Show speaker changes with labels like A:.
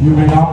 A: You may now